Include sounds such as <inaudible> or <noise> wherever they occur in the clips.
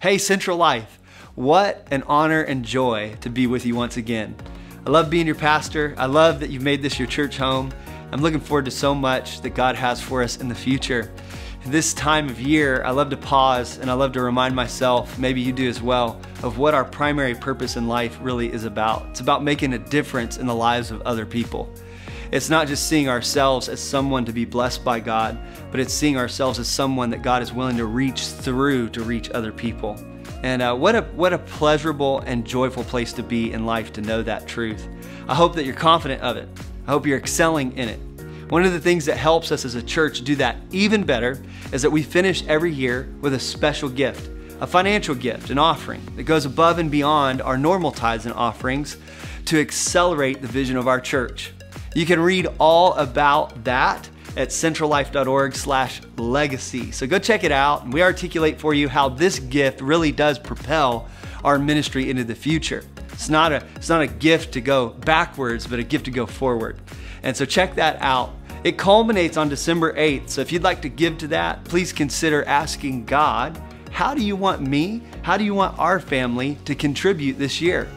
Hey, Central Life, what an honor and joy to be with you once again. I love being your pastor. I love that you've made this your church home. I'm looking forward to so much that God has for us in the future. This time of year, I love to pause and I love to remind myself, maybe you do as well, of what our primary purpose in life really is about. It's about making a difference in the lives of other people. It's not just seeing ourselves as someone to be blessed by God, but it's seeing ourselves as someone that God is willing to reach through to reach other people. And uh, what, a, what a pleasurable and joyful place to be in life to know that truth. I hope that you're confident of it. I hope you're excelling in it. One of the things that helps us as a church do that even better is that we finish every year with a special gift, a financial gift, an offering that goes above and beyond our normal tithes and offerings to accelerate the vision of our church. You can read all about that at centrallife.org slash legacy. So go check it out and we articulate for you how this gift really does propel our ministry into the future. It's not a, it's not a gift to go backwards, but a gift to go forward. And so check that out. It culminates on December 8th. So if you'd like to give to that, please consider asking God, how do you want me? How do you want our family to contribute this year?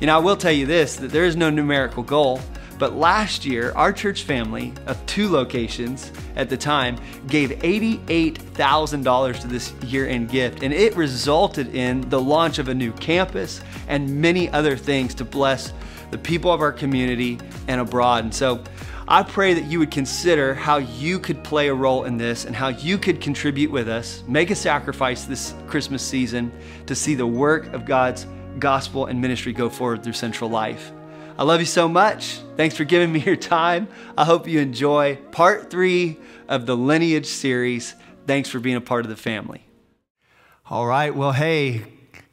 You know, I will tell you this, that there is no numerical goal. But last year, our church family of two locations at the time gave $88,000 to this year end gift, and it resulted in the launch of a new campus and many other things to bless the people of our community and abroad. And so I pray that you would consider how you could play a role in this and how you could contribute with us, make a sacrifice this Christmas season to see the work of God's gospel and ministry go forward through Central Life. I love you so much. Thanks for giving me <laughs> your time. I hope you enjoy part three of the Lineage series. Thanks for being a part of the family. All right. Well, hey,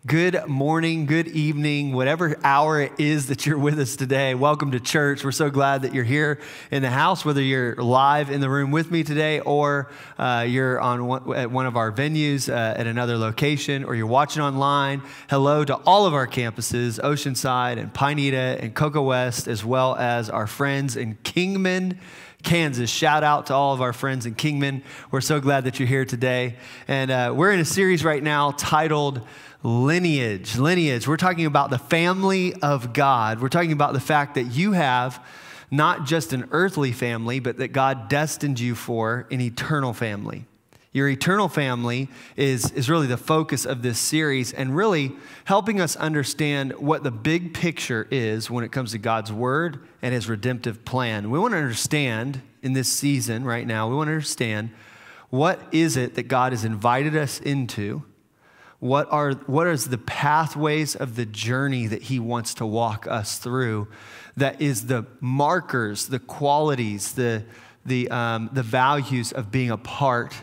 Good morning, good evening, whatever hour it is that you're with us today. Welcome to church. We're so glad that you're here in the house, whether you're live in the room with me today or uh, you're on one, at one of our venues uh, at another location or you're watching online. Hello to all of our campuses, Oceanside and Pineda and Cocoa West, as well as our friends in Kingman. Kansas. Shout out to all of our friends in Kingman. We're so glad that you're here today. And uh, we're in a series right now titled lineage. Lineage. We're talking about the family of God. We're talking about the fact that you have not just an earthly family, but that God destined you for an eternal family. Your eternal family is, is really the focus of this series and really helping us understand what the big picture is when it comes to God's word and his redemptive plan. We want to understand in this season right now, we want to understand what is it that God has invited us into what are, what is the pathways of the journey that he wants to walk us through? That is the markers, the qualities, the, the, um, the values of being a part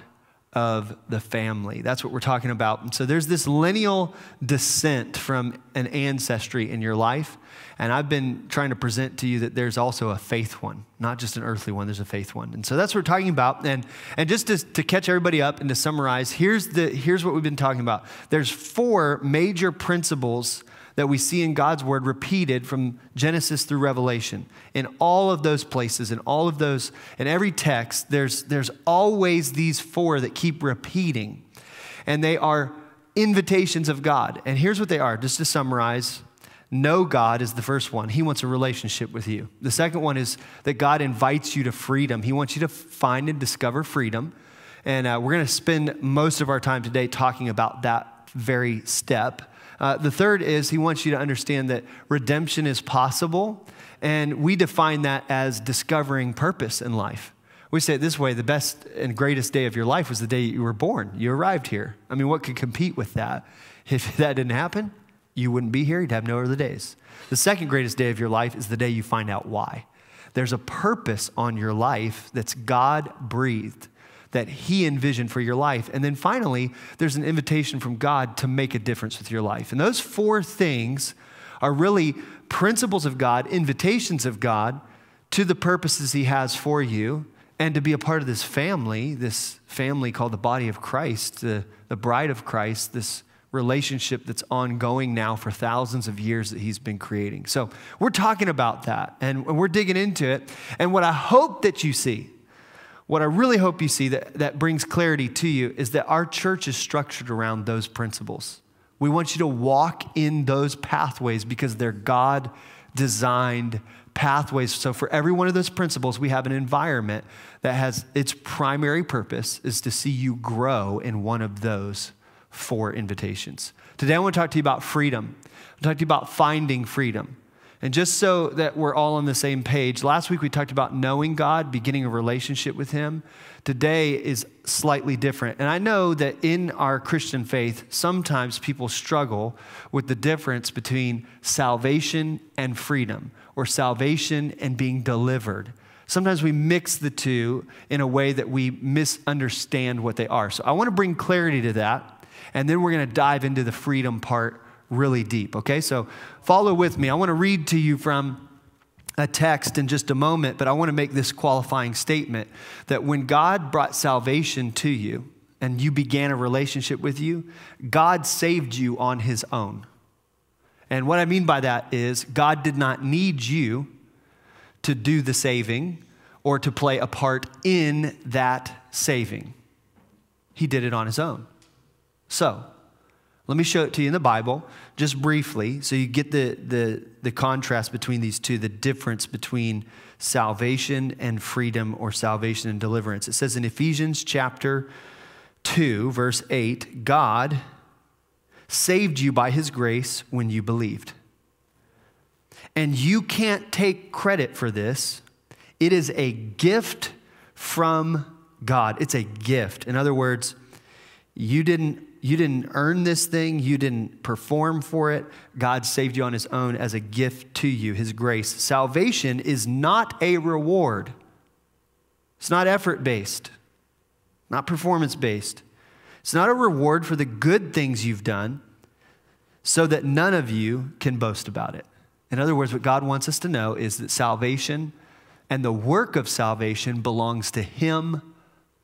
of the family. That's what we're talking about. And so there's this lineal descent from an ancestry in your life. And I've been trying to present to you that there's also a faith one, not just an earthly one, there's a faith one. And so that's what we're talking about. And, and just to, to catch everybody up and to summarize, here's, the, here's what we've been talking about. There's four major principles that we see in God's word repeated from Genesis through Revelation. In all of those places, in all of those, in every text, there's, there's always these four that keep repeating. And they are invitations of God. And here's what they are, just to summarize Know God is the first one. He wants a relationship with you. The second one is that God invites you to freedom. He wants you to find and discover freedom. And uh, we're going to spend most of our time today talking about that very step. Uh, the third is He wants you to understand that redemption is possible. And we define that as discovering purpose in life. We say it this way the best and greatest day of your life was the day you were born. You arrived here. I mean, what could compete with that? <laughs> If that didn't happen, you wouldn't be here, you'd have no other days. The second greatest day of your life is the day you find out why. There's a purpose on your life that's God breathed, that He envisioned for your life. And then finally, there's an invitation from God to make a difference with your life. And those four things are really principles of God, invitations of God to the purposes He has for you and to be a part of this family, this family called the body of Christ, the, the bride of Christ, this relationship that's ongoing now for thousands of years that he's been creating. So we're talking about that and we're digging into it. And what I hope that you see, what I really hope you see that, that brings clarity to you is that our church is structured around those principles. We want you to walk in those pathways because they're God designed pathways. So, for every one of those principles, we have an environment that has its primary purpose is to see you grow in one of those four invitations. Today, I want to talk to you about freedom. I want to talk to you about finding freedom. And just so that we're all on the same page, last week we talked about knowing God, beginning a relationship with Him. Today is slightly different. And I know that in our Christian faith, sometimes people struggle with the difference between salvation and freedom, or salvation and being delivered. Sometimes we mix the two in a way that we misunderstand what they are. So I want to bring clarity to that, and then we're going to dive into the freedom part really deep, okay? So follow with me. I want to read to you from a text in just a moment, but I want to make this qualifying statement that when God brought salvation to you and you began a relationship with you, God saved you on his own. And what I mean by that is God did not need you to do the saving or to play a part in that saving. He did it on his own. So, let me show it to you in the Bible, just briefly, so you get the, the, the contrast between these two, the difference between salvation and freedom or salvation and deliverance. It says in Ephesians chapter 2, verse 8, God saved you by his grace when you believed. And you can't take credit for this, it is a gift from God. It's a gift. In other words, you didn't you didn't earn this thing, you didn't perform for it. God saved you on His own as a gift to you, His grace. Salvation is not a reward, it's not effort based, not performance based. It's not a reward for the good things you've done so that none of you can boast about it. In other words, what God wants us to know is that salvation and the work of salvation belongs to Him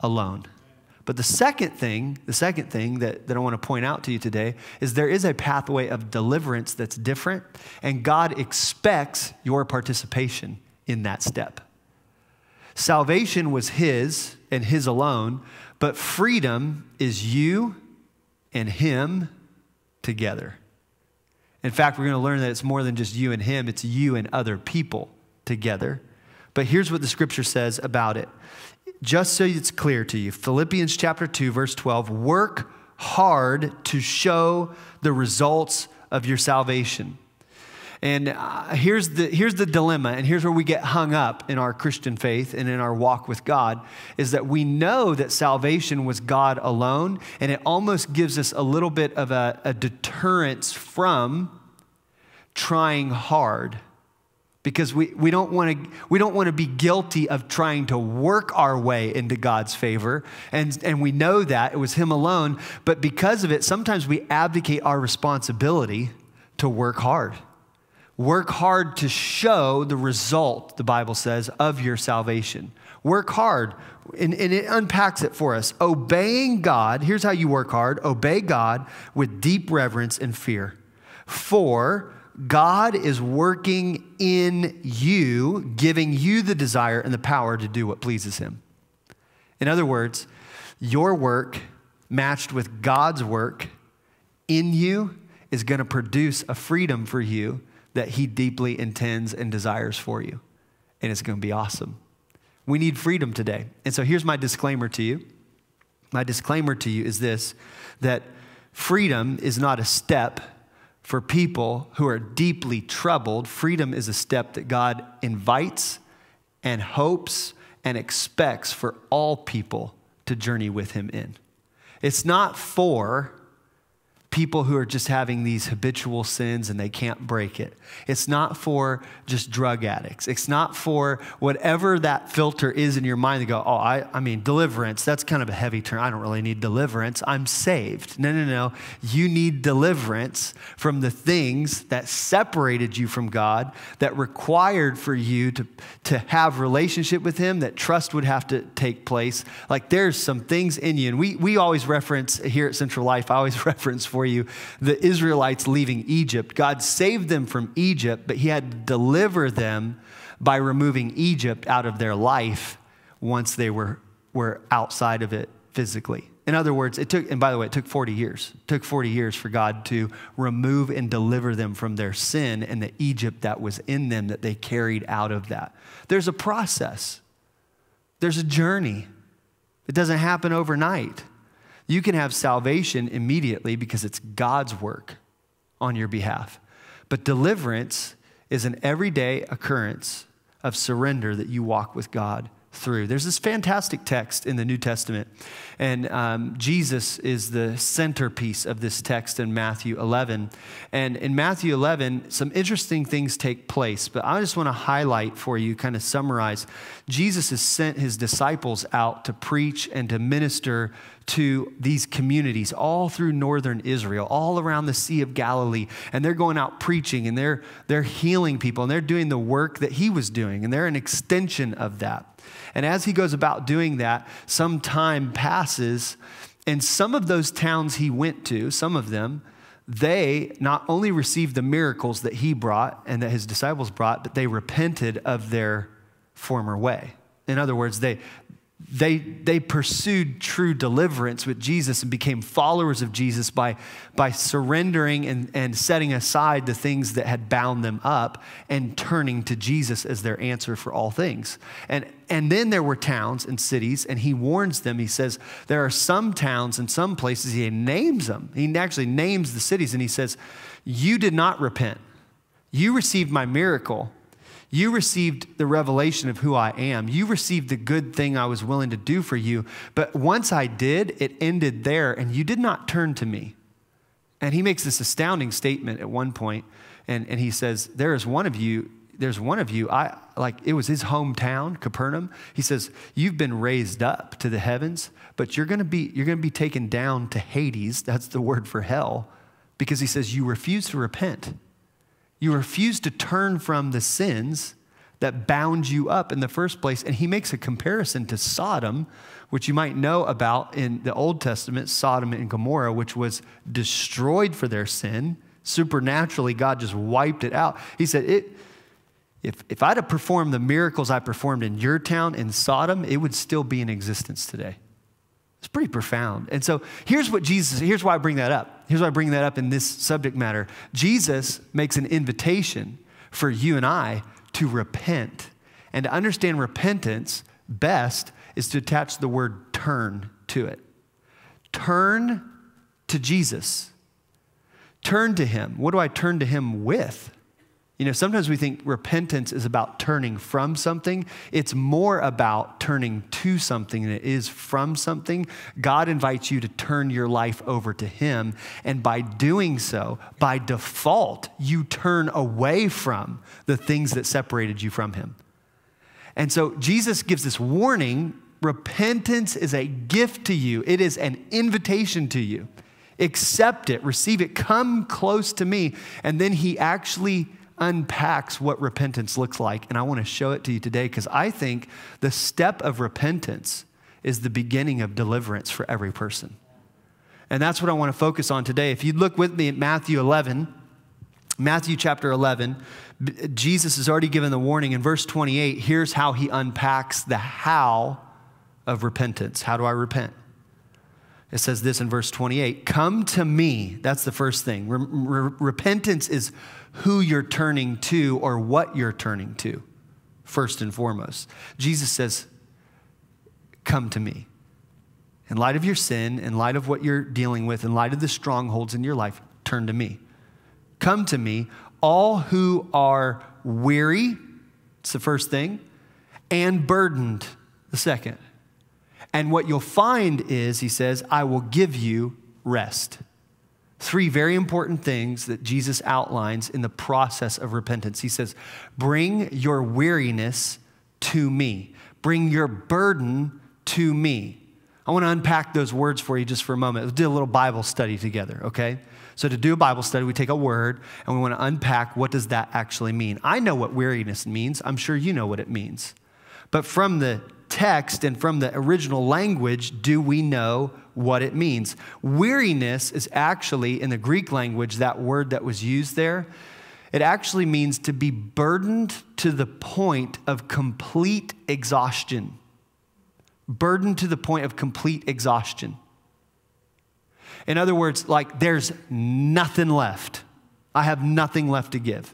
alone. But the second thing, the second thing that, that I want to point out to you today is there is a pathway of deliverance that's different, and God expects your participation in that step. Salvation was His and His alone, but freedom is you and Him together. In fact, we're going to learn that it's more than just you and Him, it's you and other people together. But here's what the scripture says about it just so it's clear to you Philippians chapter 2, verse 12 work hard to show the results of your salvation. And uh, here's, the, here's the dilemma, and here's where we get hung up in our Christian faith and in our walk with God is that we know that salvation was God alone, and it almost gives us a little bit of a, a deterrence from trying hard because we, we don't want to we don't want to be guilty of trying to work our way into God's favor. And and we know that it was him alone. But because of it sometimes we abdicate our responsibility to work hard. Work hard to show the result the Bible says of your salvation. Work hard and, and it unpacks it for us. Obeying God here's how you work hard. Obey God with deep reverence and fear. For God is working in you, giving you the desire and the power to do what pleases Him. In other words, your work matched with God's work in you is going to produce a freedom for you that He deeply intends and desires for you. And it's going to be awesome. We need freedom today. And so here's my disclaimer to you. My disclaimer to you is this that freedom is not a step for people who are deeply troubled, freedom is a step that God invites and hopes and expects for all people to journey with Him in. It's not for people who are just having these habitual sins and they can't break it. It's not for just drug addicts. It's not for whatever that filter is in your mind to go, oh, I, I mean, deliverance, that's kind of a heavy term. I don't really need deliverance. I'm saved. No, no, no. You need deliverance from the things that separated you from God, that required for you to, to have relationship with Him, that trust would have to take place. Like there's some things in you. And we, we always reference here at Central Life, I always <laughs> reference for you the Israelites leaving Egypt. God saved them from Egypt, but He had to deliver them by removing Egypt out of their life once they were, were outside of it physically. In other words, it took, and by the way, it took 40 years. It took 40 years for God to remove and deliver them from their sin and the Egypt that was in them that they carried out of that. There's a process, there's a journey. It doesn't happen overnight. You can have salvation immediately because it's God's work on your behalf. But deliverance is an everyday occurrence of surrender that you walk with God through. There's this fantastic text in the New Testament, and um, Jesus is the centerpiece of this text in Matthew 11. And in Matthew 11, some interesting things take place, but I just want to highlight for you, kind of summarize. Jesus has sent his disciples out to preach and to minister to these communities all through northern Israel, all around the Sea of Galilee. And they're going out preaching and they're, they're healing people and they're doing the work that he was doing, and they're an extension of that. And as he goes about doing that, some time passes, and some of those towns he went to, some of them, they not only received the miracles that he brought and that his disciples brought, but they repented of their former way. In other words, they, they, they pursued true deliverance with Jesus and became followers of Jesus by, by surrendering and, and setting aside the things that had bound them up and turning to Jesus as their answer for all things. And, and then there were towns and cities, and he warns them. He says, There are some towns and some places, he names them. He actually names the cities, and he says, You did not repent. You received my miracle you received the revelation of who I am. You received the good thing I was willing to do for you. But once I did, it ended there, and you did not turn to me. And he makes this astounding statement at one point, and, and he says, There is one of you, there's one of you, I like it was his hometown, Capernaum. He says, You've been raised up to the heavens, but you're gonna be you're gonna be taken down to Hades. That's the word for hell, because he says, You refuse to repent. You refuse to turn from the sins that bound you up in the first place. And he makes a comparison to Sodom, which you might know about in the Old Testament, Sodom and Gomorrah, which was destroyed for their sin. Supernaturally, God just wiped it out. He said, it, if, if I'd have performed the miracles I performed in your town, in Sodom, it would still be in existence today. It's pretty profound. And so here's what Jesus, here's why I bring that up. Here's why I bring that up in this subject matter. Jesus makes an invitation for you and I to repent. And to understand repentance best is to attach the word turn to it. Turn to Jesus. Turn to him. What do I turn to him with? You know, sometimes we think repentance is about turning from something. It's more about turning to something than it is from something. God invites you to turn your life over to Him. And by doing so, by default, you turn away from the things that separated you from Him. And so Jesus gives this warning repentance is a gift to you, it is an invitation to you. Accept it, receive it, come close to me. And then He actually unpacks what repentance looks like. And I want to show it to you today because I think the step of repentance is the beginning of deliverance for every person. And that's what I want to focus on today. If you look with me at Matthew 11, Matthew chapter 11, Jesus has already given the warning. In verse 28, here's how he unpacks the how of repentance. How do I repent? It says this in verse 28 Come to me. That's the first thing. Re- re- repentance is who you're turning to or what you're turning to, first and foremost. Jesus says, Come to me. In light of your sin, in light of what you're dealing with, in light of the strongholds in your life, turn to me. Come to me, all who are weary, it's the first thing, and burdened, the second. And what you'll find is, he says, I will give you rest. Three very important things that Jesus outlines in the process of repentance. He says, Bring your weariness to me, bring your burden to me. I want to unpack those words for you just for a moment. Let's do a little Bible study together, okay? So, to do a Bible study, we take a word and we want to unpack what does that actually mean. I know what weariness means. I'm sure you know what it means. But from the text and from the original language do we know what it means. Weariness is actually, in the Greek language, that word that was used there, it actually means to be burdened to the point of complete exhaustion. Burdened to the point of complete exhaustion. In other words, like there's nothing left. I have nothing left to give.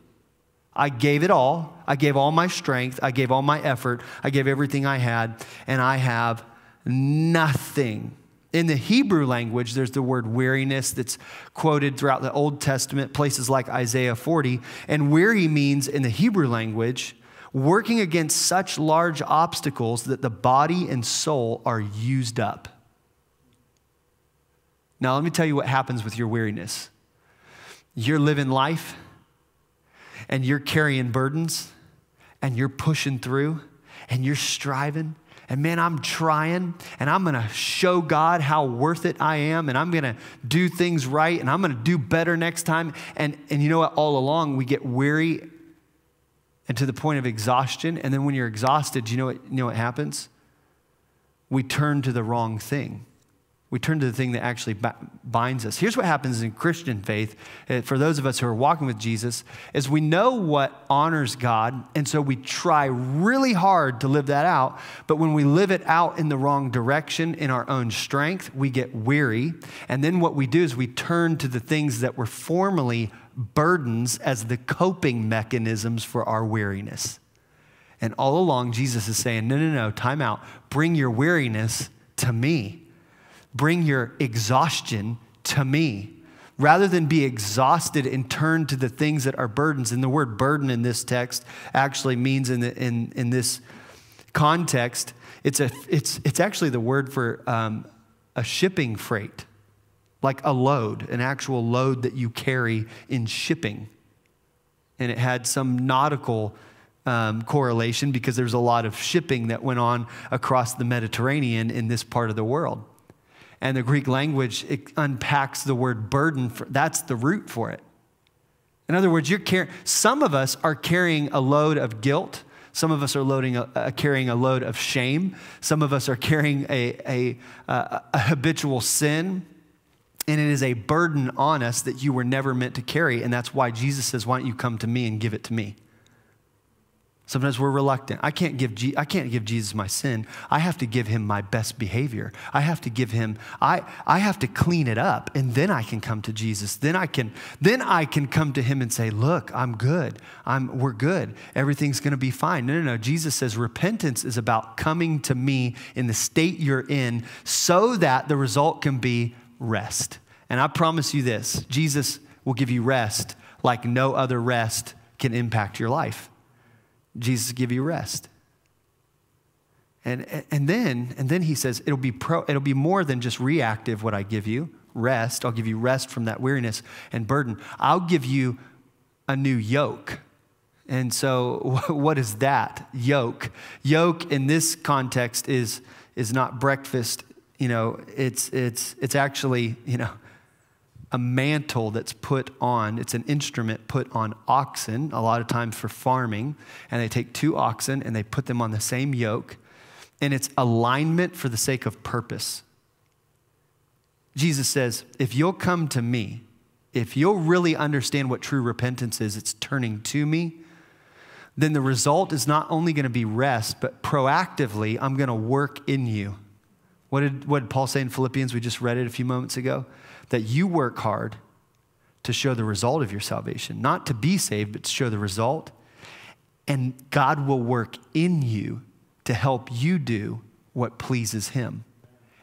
I gave it all. I gave all my strength. I gave all my effort. I gave everything I had, and I have nothing. In the Hebrew language, there's the word weariness that's quoted throughout the Old Testament, places like Isaiah 40. And weary means, in the Hebrew language, working against such large obstacles that the body and soul are used up. Now, let me tell you what happens with your weariness. You're living life and you're carrying burdens and you're pushing through and you're striving. And man, I'm trying and I'm gonna show God how worth it I am and I'm gonna do things right and I'm gonna do better next time. And, and you know what? All along, we get weary and to the point of exhaustion. And then when you're exhausted, you know what, you know what happens? We turn to the wrong thing. We turn to the thing that actually binds us. Here's what happens in Christian faith eh, for those of us who are walking with Jesus is we know what honors God and so we try really hard to live that out, but when we live it out in the wrong direction in our own strength, we get weary. And then what we do is we turn to the things that were formerly burdens as the coping mechanisms for our weariness. And all along Jesus is saying, "No, no, no, time out. Bring your weariness to me." Bring your exhaustion to me. Rather than be exhausted and turn to the things that are burdens. And the word burden in this text actually means, in, the, in, in this context, it's, a, it's, it's actually the word for um, a shipping freight, like a load, an actual load that you carry in shipping. And it had some nautical um, correlation because there's a lot of shipping that went on across the Mediterranean in this part of the world and the Greek language it unpacks the word burden. For, that's the root for it. In other words, you're car- some of us are carrying a load of guilt. Some of us are loading a, uh, carrying a load of shame. Some of us are carrying a, a, a, a habitual sin. And it is a burden on us that you were never meant to carry. And that's why Jesus says, Why don't you come to me and give it to me? Sometimes we're reluctant. I can't, give I can't give Jesus my sin. I have to give him my best behavior. I have to give him, I, I have to clean it up, and then I can come to Jesus. Then I can, then I can come to him and say, Look, I'm good. I'm, we're good. Everything's gonna be fine. No, no, no. Jesus says repentance is about coming to me in the state you're in so that the result can be rest. And I promise you this Jesus will give you rest like no other rest can impact your life. Jesus give you rest. And, and then and then he says it'll be pro, it'll be more than just reactive what I give you rest. I'll give you rest from that weariness and burden. I'll give you a new yoke. And so <laughs> what is that yoke? Yoke in this context is is not breakfast. You know it's it's it's actually you know a mantle that's put on, it's an instrument put on oxen, a lot of times for farming. And they take two oxen and they put them on the same yoke. And it's alignment for the sake of purpose. Jesus says, if you'll come to me, if you'll really understand what true repentance is, it's turning to me, then the result is not only going to be rest, but proactively, I'm going to work in you. What did, what did Paul say in Philippians? We just read it a few moments ago that you work hard to show the result of your salvation, not to be saved, but to show the result. And God will work in you to help you do what pleases Him.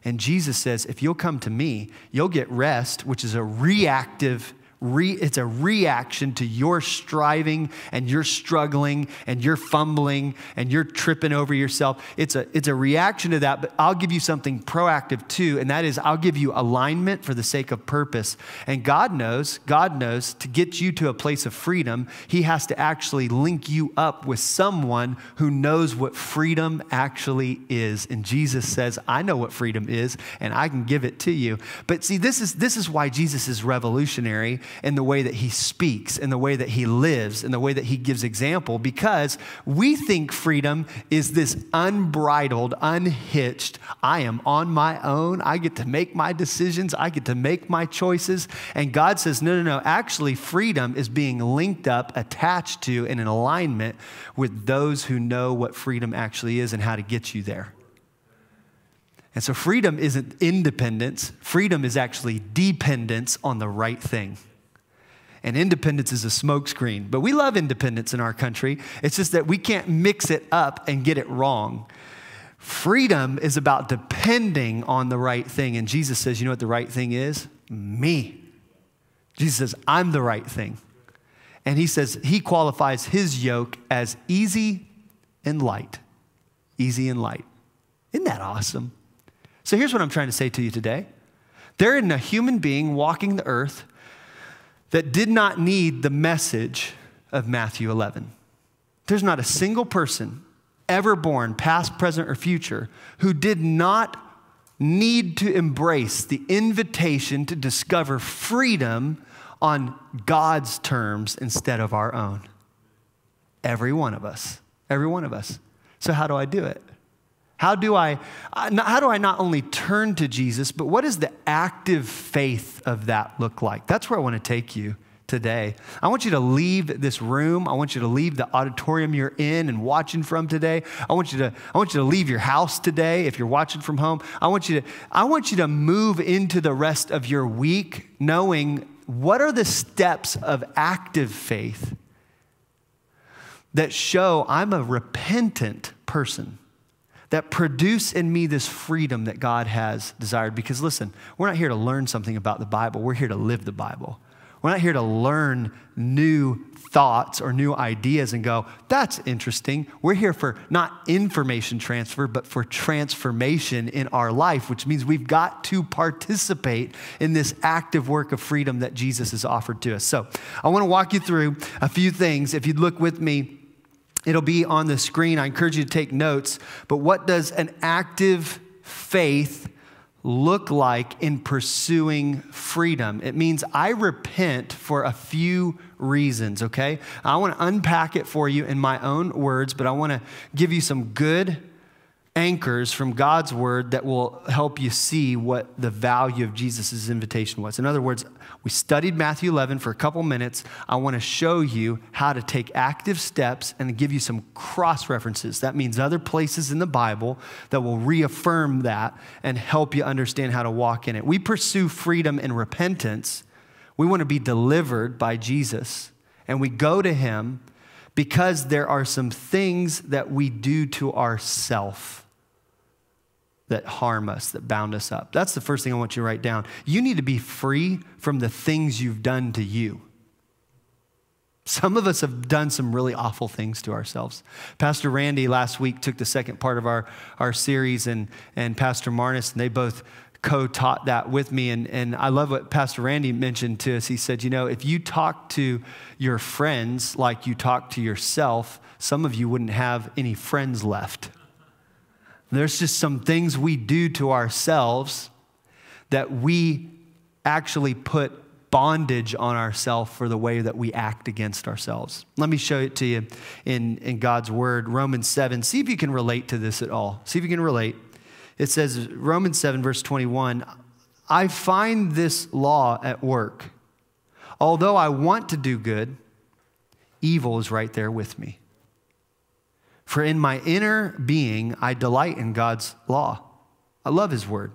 And Jesus says, if you'll come to me, you'll get rest, which is a reactive re, it's a reaction to your striving and your struggling and your fumbling and you're tripping over yourself. It's a, it's a reaction to that, but I'll give you something proactive too, and that is I'll give you alignment for the sake of purpose. And God knows, God knows to get you to a place of freedom, He has to actually link you up with someone who knows what freedom actually is. And Jesus says, I know what freedom is, and I can give it to you. But see, this is, this is why Jesus is revolutionary in the way that he speaks, in the way that he lives, in the way that he gives example, because we think freedom is this unbridled, unhitched, I am on my own, I get to make my decisions, I get to make my choices. And God says, no, no, no, actually, freedom is being linked up, attached to, and in alignment with those who know what freedom actually is and how to get you there. And so freedom isn't independence, freedom is actually dependence on the right thing. And independence is a smokescreen. But we love independence in our country. It's just that we can't mix it up and get it wrong. Freedom is about depending on the right thing. And Jesus says, you know what the right thing is? Me. Jesus says, I'm the right thing. And he says he qualifies his yoke as easy and light. Easy and light. Isn't that awesome? So here's what I'm trying to say to you today. There isn't a human being walking the earth that did not need the message of Matthew 11. There's not a single person ever born, past, present, or future, who did not need to embrace the invitation to discover freedom on God's terms instead of our own. Every one of us. Every one of us. So, how do I do it? How do I, how do I not only turn to Jesus, but what does the active faith of that look like? That's where I want to take you today. I want you to leave this room. I want you to leave the auditorium you're in and watching from today. I want you to, I want you to leave your house today if you're watching from home. I want you to, I want you to move into the rest of your week knowing what are the steps of active faith that show I'm a repentant person that produce in me this freedom that God has desired. Because listen, we're not here to learn something about the Bible, we're here to live the Bible. We're not here to learn new thoughts or new ideas and go, that's interesting. We're here for not information transfer, but for transformation in our life, which means we've got to participate in this active work of freedom that Jesus has offered to us. So I want to walk you through a few things. If you'd look with me, It'll be on the screen. I encourage you to take notes. But what does an active faith look like in pursuing freedom? It means I repent for a few reasons, okay? I want to unpack it for you in my own words, but I want to give you some good anchors from God's word that will help you see what the value of Jesus' invitation was. In other words, we studied Matthew 11 for a couple minutes. I want to show you how to take active steps and give you some cross references. That means other places in the Bible that will reaffirm that and help you understand how to walk in it. We pursue freedom and repentance. We want to be delivered by Jesus, and we go to him because there are some things that we do to ourself that harm us, that bound us up. That's the first thing I want you to write down. You need to be free from the things you've done to you. Some of us have done some really awful things to ourselves. Pastor Randy last week took the second part of our, our series, and, and Pastor Marnus, and they both co taught that with me. And, and I love what Pastor Randy mentioned to us. He said, You know, if you talk to your friends like you talk to yourself, some of you wouldn't have any friends left. There's just some things we do to ourselves that we actually put bondage on ourselves for the way that we act against ourselves. Let me show it to you in, in God's word, Romans 7. See if you can relate to this at all. See if you can relate. It says, Romans 7, verse 21, I find this law at work. Although I want to do good, evil is right there with me. For in my inner being, I delight in God's law. I love his word.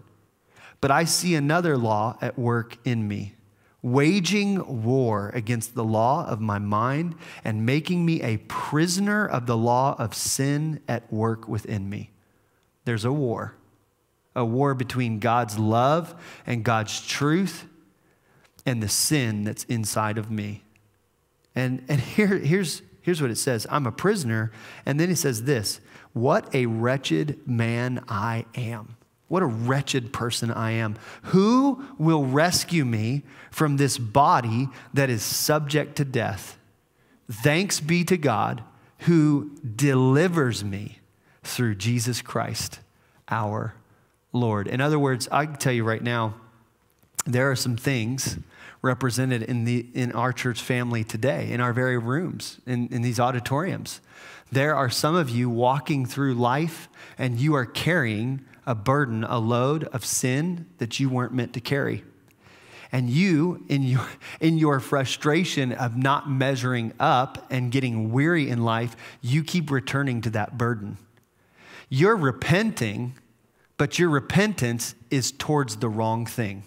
But I see another law at work in me, waging war against the law of my mind and making me a prisoner of the law of sin at work within me. There's a war, a war between God's love and God's truth and the sin that's inside of me. And, and here, here's, Here's what it says I'm a prisoner. And then he says this What a wretched man I am. What a wretched person I am. Who will rescue me from this body that is subject to death? Thanks be to God who delivers me through Jesus Christ, our Lord. In other words, I can tell you right now, there are some things represented in, the, in our church family today, in our very rooms, in, in these auditoriums. There are some of you walking through life and you are carrying a burden, a load of sin that you weren't meant to carry. And you, in your, in your frustration of not measuring up and getting weary in life, you keep returning to that burden. You're repenting but your repentance is towards the wrong thing.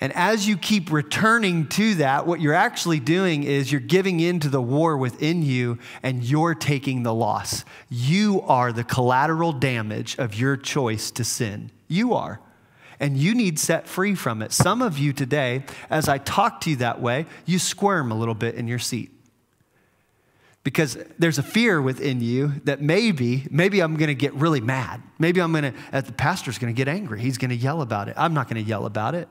And as you keep returning to that, what you're actually doing is you're giving in to the war within you and you're taking the loss. You are the collateral damage of your choice to sin. You are. And you need set free from it. Some of you today, as I talk to you that way, you squirm a little bit in your seat because there's a fear within you that maybe maybe i'm going to get really mad maybe i'm going to uh, the pastor's going to get angry he's going to yell about it i'm not going to yell about it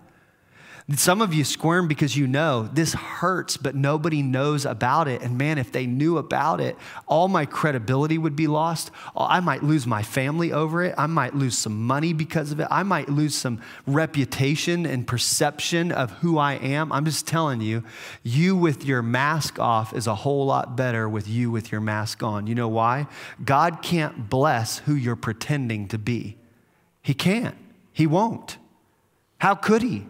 some of you squirm because you know this hurts, but nobody knows about it. And man, if they knew about it, all my credibility would be lost. Oh, I might lose my family over it. I might lose some money because of it. I might lose some reputation and perception of who I am. I'm just telling you, you with your mask off is a whole lot better with you with your mask on. You know why? God can't bless who you're pretending to be. He can't, He won't. How could He?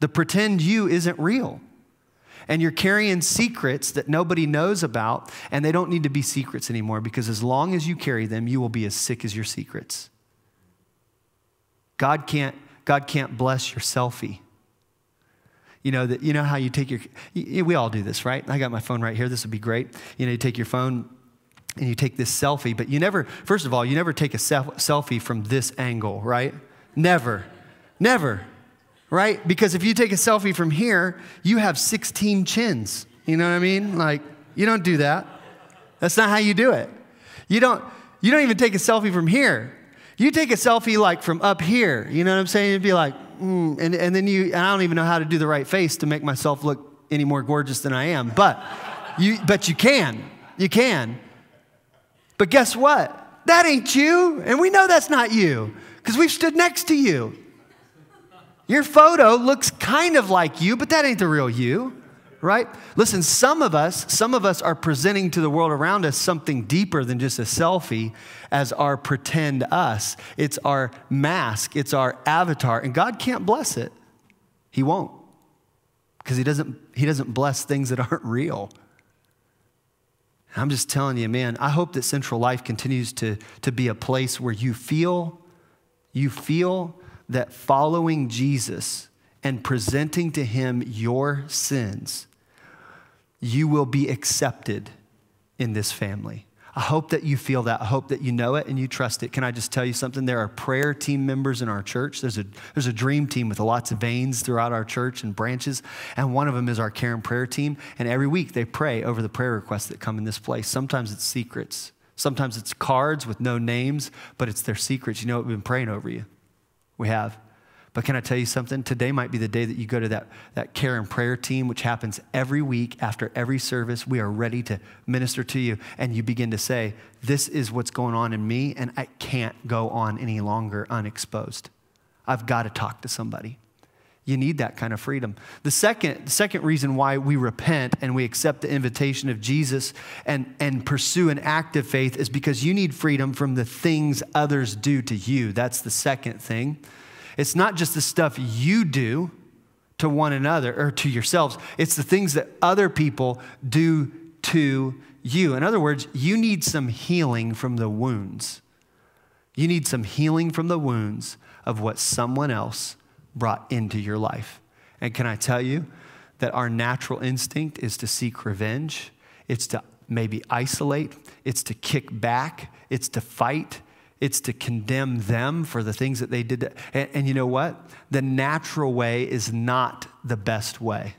The pretend you isn't real. And you're carrying secrets that nobody knows about, and they don't need to be secrets anymore because as long as you carry them, you will be as sick as your secrets. God can't, God can't bless your selfie. You know, that, you know how you take your, we all do this, right? I got my phone right here. This would be great. You know, you take your phone and you take this selfie, but you never, first of all, you never take a selfie from this angle, right? Never. Never right? Because if you take a selfie from here, you have 16 chins. You know what I mean? Like, you don't do that. That's not how you do it. You don't, you don't even take a selfie from here. You take a selfie like from up here. You know what I'm saying? You'd be like, mm, and, and then you, and I don't even know how to do the right face to make myself look any more gorgeous than I am. But you, but you can. You can. But guess what? That ain't you. And we know that's not you because we've stood next to you. Your photo looks kind of like you, but that ain't the real you, right? Listen, some of us, some of us are presenting to the world around us something deeper than just a selfie as our pretend us. It's our mask, it's our avatar, and God can't bless it. He won't. Because he doesn't, he doesn't bless things that aren't real. I'm just telling you, man, I hope that Central Life continues to, to be a place where you feel, you feel that following Jesus and presenting to him your sins, you will be accepted in this family. I hope that you feel that. I hope that you know it and you trust it. Can I just tell you something? There are prayer team members in our church. There's a, there's a dream team with lots of veins throughout our church and branches. And one of them is our care and prayer team. And every week they pray over the prayer requests that come in this place. Sometimes it's secrets. Sometimes it's cards with no names, but it's their secrets. You know, we've been praying over you. We have. But can I tell you something? Today might be the day that you go to that, that care and prayer team, which happens every week after every service. We are ready to minister to you. And you begin to say, This is what's going on in me, and I can't go on any longer unexposed. I've got to talk to somebody. You need that kind of freedom. The second, the second reason why we repent and we accept the invitation of Jesus and, and pursue an active faith is because you need freedom from the things others do to you. That's the second thing. It's not just the stuff you do to one another or to yourselves, it's the things that other people do to you. In other words, you need some healing from the wounds. You need some healing from the wounds of what someone else brought into your life. And can I tell you that our natural instinct is to seek revenge? It's to maybe isolate, it's to kick back, it's to fight, it's to condemn them for the things that they did. And, and, you know what? The natural way is not the best way.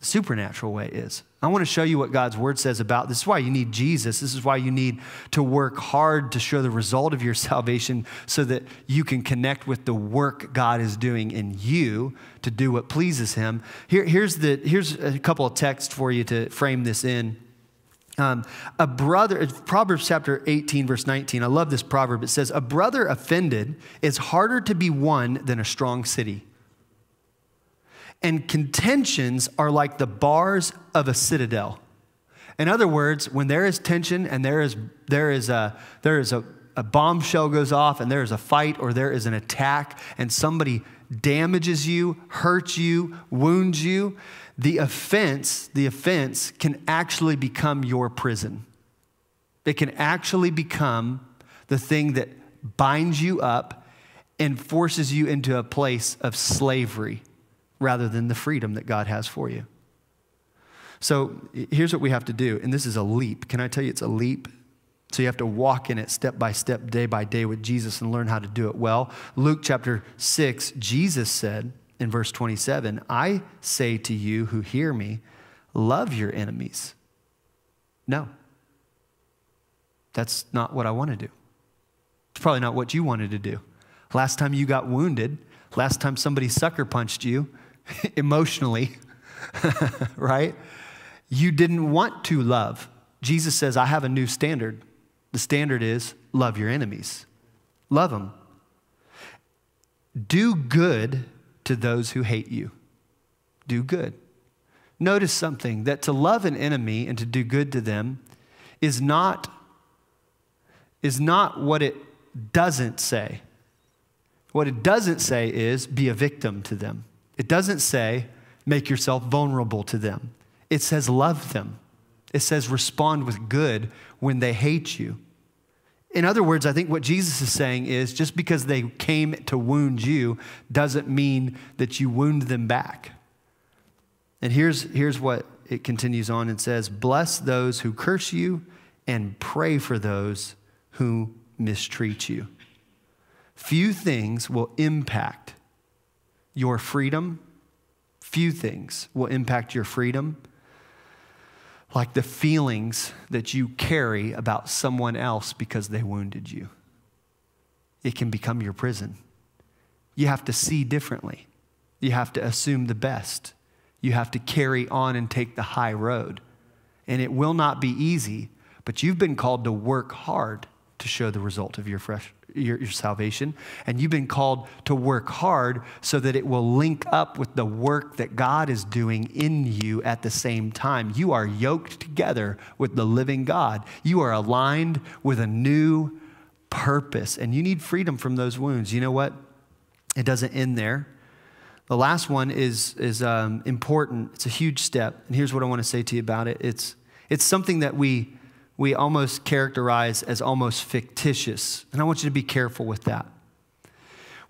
The supernatural way is. I want to show you what God's word says about this. is why you need Jesus. This is why you need to work hard to show the result of your <laughs> salvation so that you can connect with the work God is doing in you to do what pleases him. Here, here's, the, here's a couple of texts for you to frame this in. Um, a brother, Proverbs chapter 18, verse 19, I love this proverb. It says, A brother offended is harder to be won than a strong city. And contentions are like the bars of a citadel. In other words, when there is tension and there is, there is, a, there is a, a bombshell goes off and there is a fight or there is an attack and somebody damages you, hurts you, wounds you, the offense, the offense can actually become your prison. It can actually become the thing that binds you up and forces you into a place of slavery rather than the freedom that God has for you. So here's what we have to do, and this is a leap. Can I tell you it's a leap? So you have to walk in it step by step, day by day with Jesus and learn how to do it well. Luke chapter 6, Jesus said in verse 27, I say to you who hear me, love your enemies. No, that's not what I want to do. It's probably not what you wanted to do. Last time you got wounded, last time somebody sucker punched you <laughs> emotionally, <laughs> right? You didn't want to love. Jesus says, I have a new standard. The standard is love your enemies, love them. Do good to those who hate you. Do good. Notice something that to love an enemy and to do good to them is not, is not what it doesn't say. What it doesn't say is be a victim to them. It doesn't say make yourself vulnerable to them. It says love them. It says respond with good when they hate you. In other words, I think what Jesus is saying is just because they came to wound you doesn't mean that you wound them back. And here's, here's what it continues on and says Bless those who curse you and pray for those who mistreat you. Few things will impact your freedom. Few things will impact your freedom like the feelings that you carry about someone else because they wounded you. It can become your prison. You have to see differently. You have to assume the best. You have to carry on and take the high road. And it will not be easy, but you've been called to work hard to show the result of your fresh your, your, salvation. And you've been called to work hard so that it will link up with the work that God is doing in you at the same time. You are yoked together with the living God, you are aligned with a new purpose, and you need freedom from those wounds. You know what? It doesn't end there. The last one is, is um, important. It's a huge step. And here's what I want to say to you about it it's, it's something that we we almost characterize as almost fictitious. And I want you to be careful with that.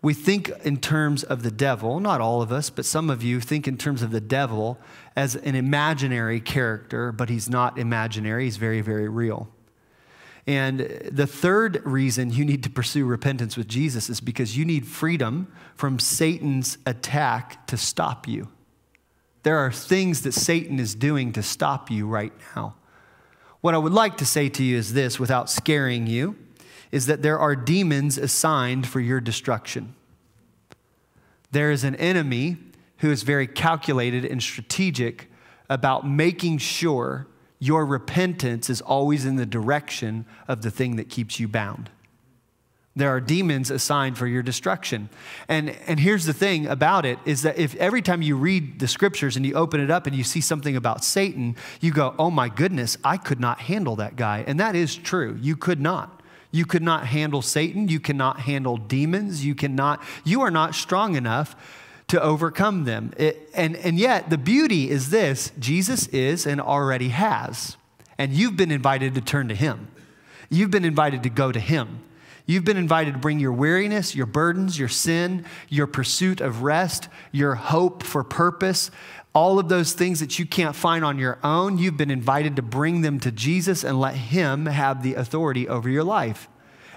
We think in terms of the devil, not all of us, but some of you think in terms of the devil as an imaginary character, but he's not imaginary, he's very, very real. And the third reason you need to pursue repentance with Jesus is because you need freedom from Satan's attack to stop you. There are things that Satan is doing to stop you right now. What I would like to say to you is this without scaring you is that there are demons assigned for your destruction. There is an enemy who is very calculated and strategic about making sure your repentance is always in the direction of the thing that keeps you bound. There are demons assigned for your destruction. And, and here's the thing about it is that if every time you read the scriptures and you open it up and you see something about Satan, you go, oh my goodness, I could not handle that guy. And that is true. You could not. You could not handle Satan. You cannot handle demons. You cannot, you are not strong enough to overcome them. It, and, and yet, the beauty is this Jesus is and already has. And you've been invited to turn to him. You've been invited to go to him. You've been invited to bring your weariness, your burdens, your sin, your pursuit of rest, your hope for purpose, all of those things that you can't find on your own. You've been invited to bring them to Jesus and let Him have the authority over your life.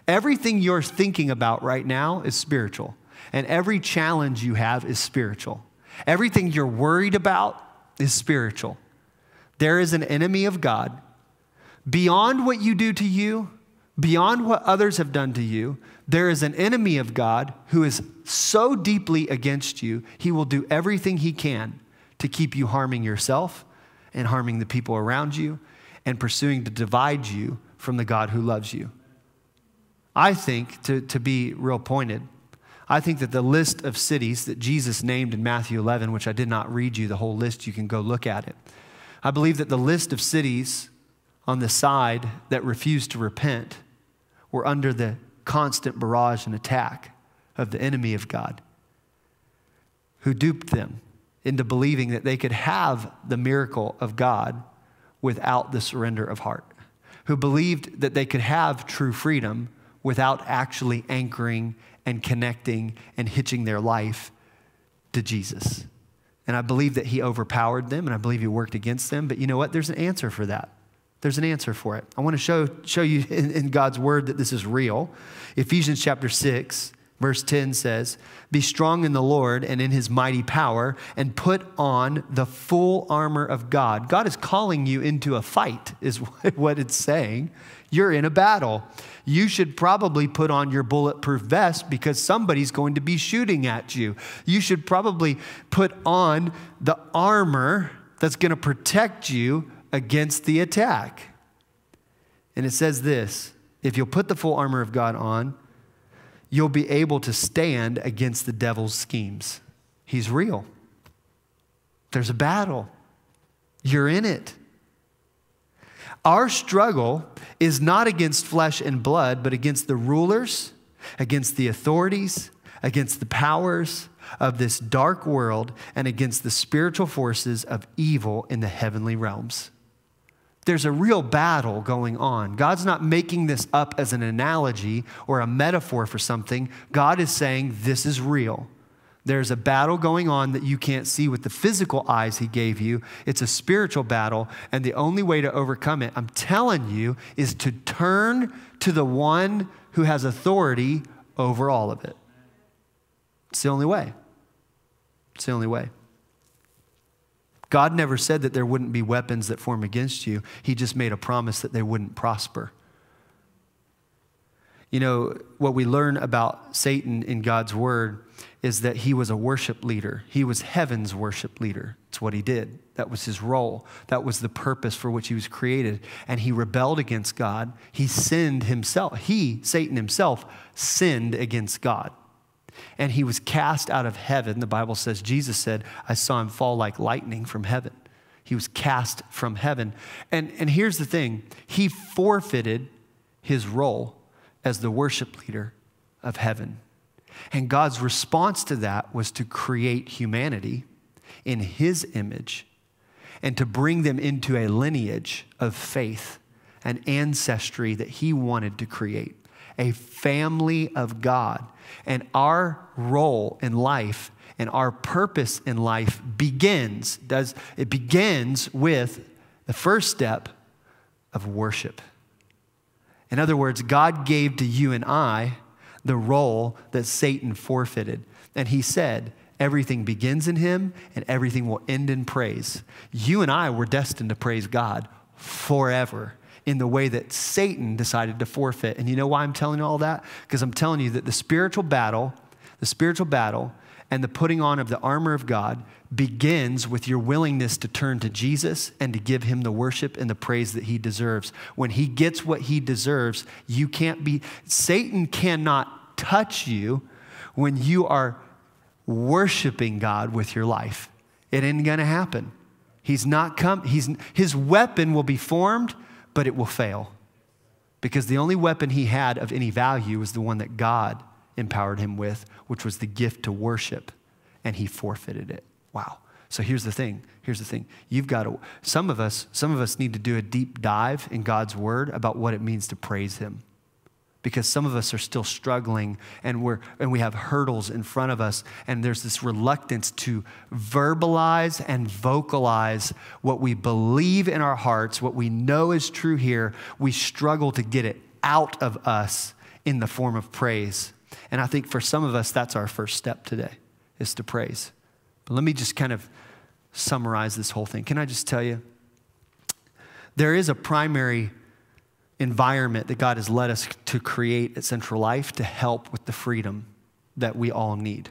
Everything you're thinking about right now is spiritual, and every challenge you have is spiritual. Everything you're worried about is spiritual. There is an enemy of God. Beyond what you do to you, beyond what others have done to you, there is an enemy of God who is so deeply against you, he will do everything he can to keep you harming yourself and harming the people around you and pursuing to divide you from the God who loves you. I think, to, to be real pointed, I think that the list of cities that Jesus named in Matthew 11, which I did not read you the whole list, you can go look at it. I believe that the list of cities on the side that refuse to repent were under the constant barrage and attack of the enemy of God, who duped them into believing that they could have the miracle of God without the surrender of heart, who believed that they could have true freedom without actually anchoring and connecting and hitching their life to Jesus. And I believe that he overpowered them and I believe he worked against them. But you know what? There's an answer for that. There's an answer for it. I want to show, show you <laughs> in, in God's word that this is real. Ephesians chapter 6, verse 10 says, Be strong in the Lord and in his mighty power, and put on the full armor of God. God is calling you into a fight, is <laughs> what it's saying. You're in a battle. You should probably put on your bulletproof vest because somebody's going to be shooting at you. You should probably put on the armor that's going to protect you against the attack. And it says this if you'll put the full armor of God on, you'll be able to stand against the devil's schemes. He's real. There's a battle, you're in it. Our struggle is not against flesh and blood, but against the rulers, against the authorities, against the powers of this dark world, and against the spiritual forces of evil in the heavenly realms. There's a real battle going on. God's not making this up as an analogy or a metaphor for something. God is saying this is real. There's a battle going on that you can't see with the physical eyes He gave you. It's a spiritual battle, and the only way to overcome it, I'm telling you, is to turn to the one who has authority over all of it. It's the only way. It's the only way. God never said that there wouldn't be weapons that form against you, He just made a promise that they wouldn't prosper. You know, what we learn about Satan in God's word is that he was a worship leader. He was heaven's worship leader. It's what he did. That was his role. That was the purpose for which he was created. And he rebelled against God. He sinned himself. He, Satan himself, sinned against God. And he was cast out of heaven. The Bible says, Jesus said, I saw him fall like lightning from heaven. He was cast from heaven. And, and here's the thing he forfeited his role as the worship leader of heaven. And God's response to that was to create humanity in his image and to bring them into a lineage of faith, an ancestry that he wanted to create, a family of God. And our role in life and our purpose in life begins does it begins with the first step of worship. In other words, God gave to you and I the role that Satan forfeited. And he said, Everything begins in him and everything will end in praise. You and I were destined to praise God forever in the way that Satan decided to forfeit. And you know why I'm telling you all that? Because I'm telling you that the spiritual battle, the spiritual battle and the putting on of the armor of God begins with your willingness to turn to Jesus and to give him the worship and the praise that he deserves. When he gets what he deserves, you can't be, Satan cannot touch you when you are worshiping God with your life. It ain't gonna happen. He's not come, he's, his weapon will be formed, but it will fail. Because the only weapon he had of any value was the one that God empowered him with, which was the gift to worship, and he forfeited it. Wow. So here's the thing. Here's the thing. You've got to some of us some of us need to do a deep dive in God's word about what it means to praise him. Because some of us are still struggling and we're and we have hurdles in front of us and there's this reluctance to verbalize and vocalize what we believe in our hearts, what we know is true here. We struggle to get it out of us in the form of praise. And I think for some of us that's our first step today is to praise. But let me just kind of summarize this whole thing. Can I just tell you? There is a primary environment that God has led us to create at Central Life to help with the freedom that we all need.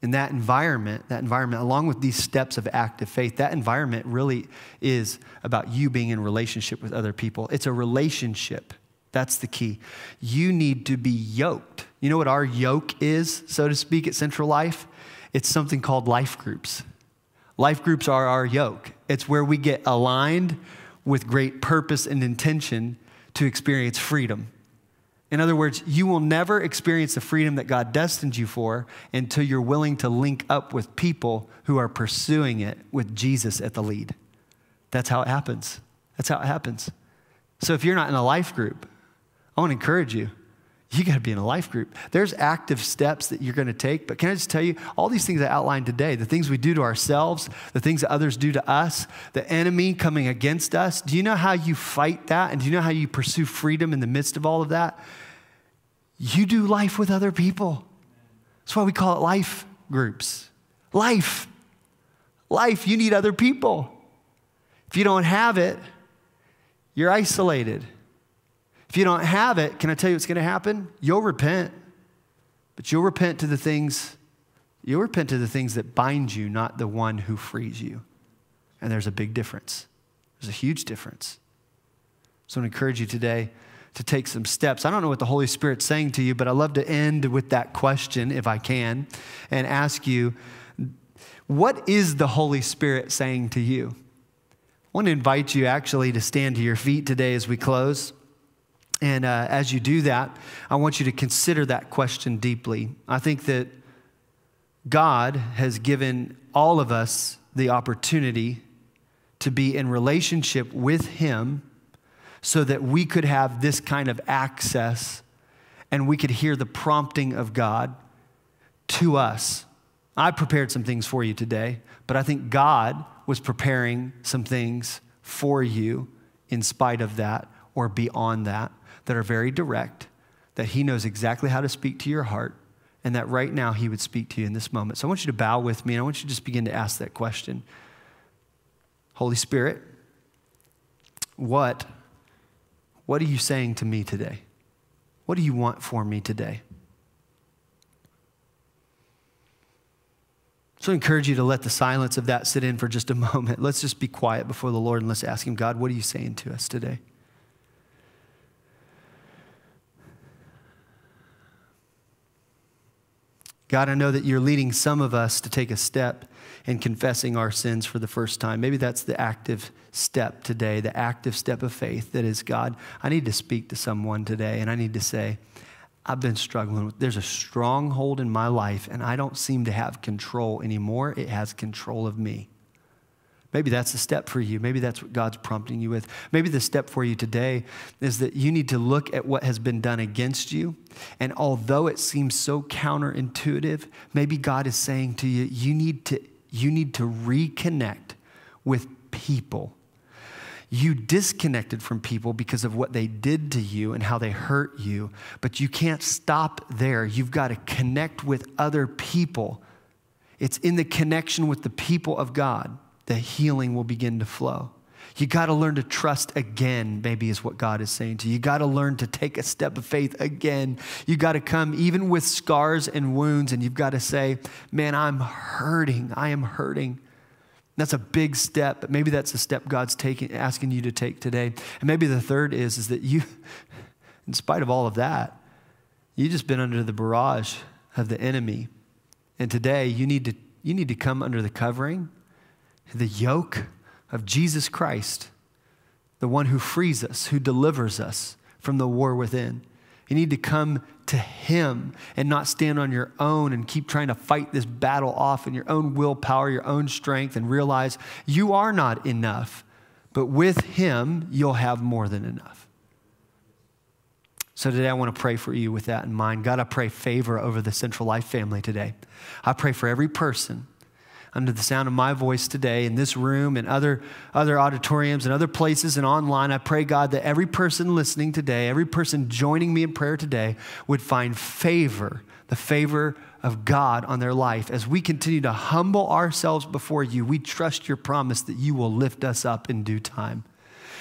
In that environment, that environment, along with these steps of active faith, that environment really is about you being in relationship with other people. It's a relationship. That's the key. You need to be yoked. You know what our yoke is, so to speak, at Central Life? It's something called life groups. Life groups are our yoke. It's where we get aligned with great purpose and intention to experience freedom. In other words, you will never experience the freedom that God destined you for until you're willing to link up with people who are pursuing it with Jesus at the lead. That's how it happens. That's how it happens. So if you're not in a life group, I want to encourage you. You got to be in a life group. There's active steps that you're going to take, but can I just tell you, all these things I outlined today, the things we do to ourselves, the things that others do to us, the enemy coming against us, do you know how you fight that? And do you know how you pursue freedom in the midst of all of that? You do life with other people. That's why we call it life groups. Life. Life, you need other people. If you don't have it, you're isolated. If you don't have it, can I tell you what's going to happen? You'll repent. But you'll repent to the things you'll repent to the things that bind you, not the one who frees you. And there's a big difference. There's a huge difference. So I encourage you today to take some steps. I don't know what the Holy Spirit's saying to you, but I love to end with that question, if I can, and ask you, what is the Holy Spirit saying to you? I want to invite you actually to stand to your feet today as we close. And uh, as you do that, I want you to consider that question deeply. I think that God has given all of us the opportunity to be in relationship with Him so that we could have this kind of access and we could hear the prompting of God to us. I prepared some things for you today, but I think God was preparing some things for you in spite of that or beyond that that are very direct, that He knows exactly how to speak to your heart, and that right now He would speak to you in this moment. So I want you to bow with me, and I want you to just begin to ask that question Holy Spirit, what, what are you saying to me today? What do you want for me today? So I encourage you to let the silence of that sit in for just a <laughs> moment. Let's just be quiet before the Lord and let's ask Him, God, what are you saying to us today? God, I know that you're leading some of us to take a step in confessing our sins for the first time. Maybe that's the active step today, the active step of faith that is, God, I need to speak to someone today and I need to say, I've been struggling with, there's a stronghold in my life and I don't seem to have control anymore. It has control of me. Maybe that's the step for you. Maybe that's what God's prompting you with. Maybe the step for you today is that you need to look at what has been done against you. And although it seems so counterintuitive, maybe God is saying to you, you need to, you need to reconnect with people. You disconnected from people because of what they did to you and how they hurt you, but you can't stop there. You've got to connect with other people. It's in the connection with the people of God the healing will begin to flow. You got to learn to trust again, maybe is what God is saying to you. You got to learn to take a step of faith again. You got to come even with scars and wounds, and you've got to say, Man, I'm hurting. I am hurting. That's a big step, but maybe that's a step God's taking, asking you to take today. And maybe the third is, is that you, <laughs> in spite of all of that, you've just been under the barrage of the enemy. And today you need to, you need to come under the covering the yoke of Jesus Christ, the one who frees us, who delivers us from the war within. You need to come to Him and not stand on your own and keep trying to fight this battle off in your own willpower, your own strength, and realize you are not enough. But with Him, you'll have more than enough. So today I want to pray for you with that in mind. God, I pray favor over the Central Life family today. I pray for every person under the sound of my voice today in this room and other, other auditoriums and other places and online, I pray, God, that every person listening today, every person joining me in prayer today would find favor, the favor of God on their life. As we continue to humble ourselves before you, we trust your promise that you will lift us up in due time.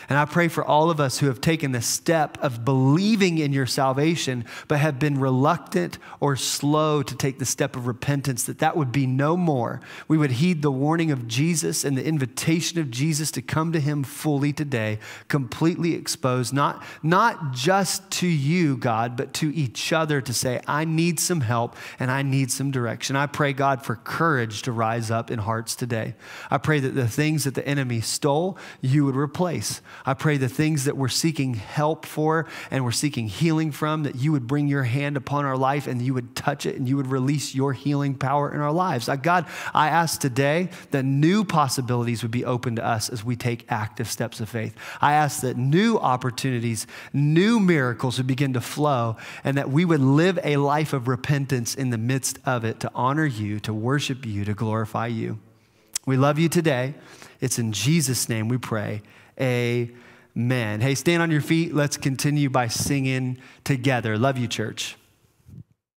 And I pray for all of us who have taken the step of believing in your salvation, but have been reluctant or slow to take the step of repentance, that that would be no more. We would heed the warning of Jesus and the invitation of Jesus to come to him fully today, completely exposed, not, not just to you, God, but to each other to say, I need some help and I need some direction. I pray, God, for courage to rise up in hearts today. I pray that the things that the enemy stole, you would replace. I pray the things that we're seeking help for and we're seeking healing from, that you would bring your hand upon our life and you would touch it and you would release your healing power in our lives. Uh, God, I ask today that new possibilities would be open to us as we take active steps of faith. I ask that new opportunities, new miracles would begin to flow and that we would live a life of repentance in the midst of it to honor you, to worship you, to glorify you. We love you today. It's in Jesus' name we pray. Amen. Hey, stand on your feet. Let's continue by singing together. Love you, church.